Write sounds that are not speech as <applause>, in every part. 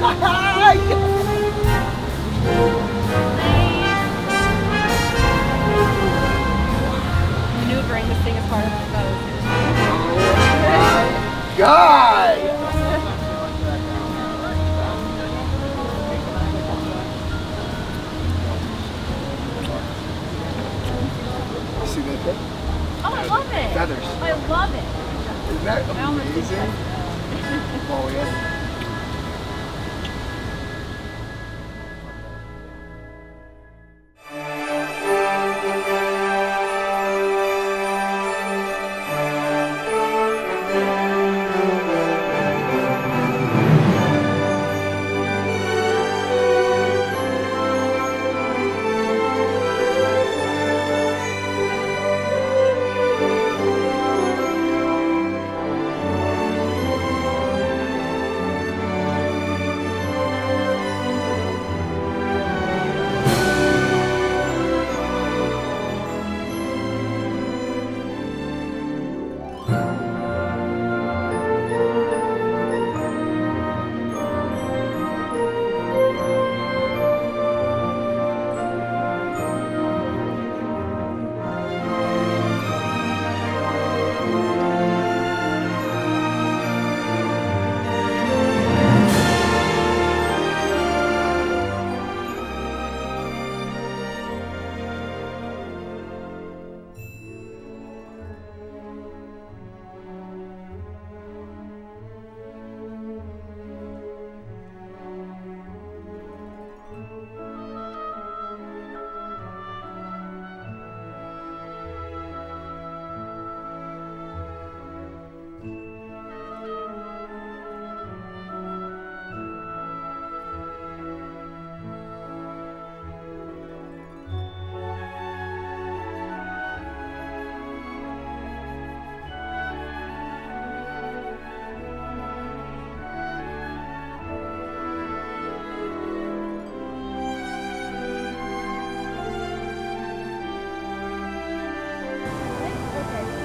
Maneuvering this thing is part of the boat. Oh God! see that thing? Oh, I love it! Feathers. I love it. Isn't that amazing? <laughs> oh, yeah.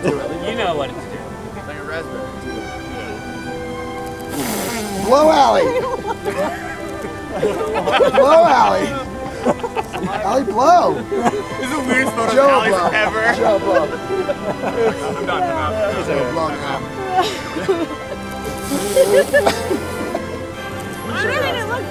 You know what it's doing. Like a raspberry. Blow alley! blow alley! Alley blow! This is the weirdest photo Joe of Alex blow. ever. Joe blow. I'm done. I'm out. Joe blow now. I really didn't look.